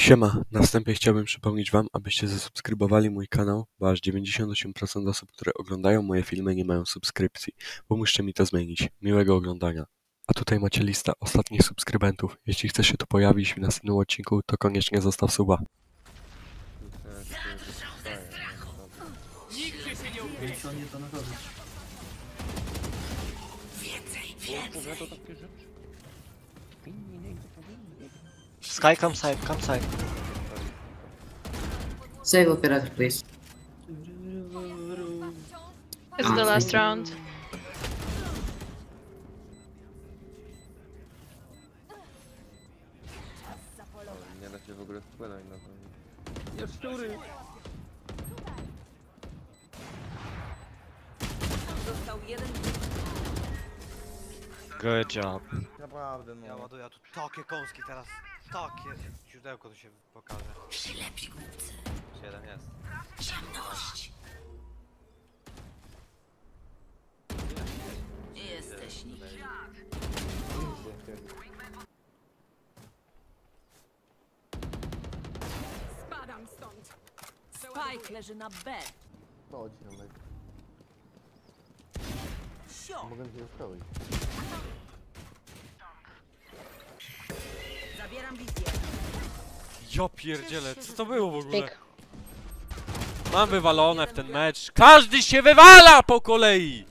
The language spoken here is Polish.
Siema, na wstępie chciałbym przypomnieć Wam, abyście zasubskrybowali mój kanał, bo aż 98% osób, które oglądają moje filmy nie mają subskrypcji. Pomóżcie mi to zmienić. Miłego oglądania. A tutaj macie listę ostatnich subskrybentów. Jeśli chcesz się tu pojawić w następnym odcinku, to koniecznie zostaw suba. Co nie to narobić? Sky, come side, come side. Save operator, please. It's the last round. Nie da się w ogóle wpłynąć na to. Nie szczury! Good job. Naprawdę, no. Ja ładuję tu takie kąski teraz. Takie. Źródełko tu się pokaże. Ślepi głupcy. Jeden jest. Ciemność. Jesteś nikim. Spadam stąd. Spike leży na B. Chodź, Janek. Sio. Mogę cię. Zabieram wizję. Ja pierdzielę, co to było w ogóle? Mam wywalone w ten mecz. Każdy się wywala po kolei!